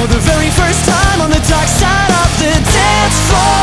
For the very first time on the dark side of the dance floor.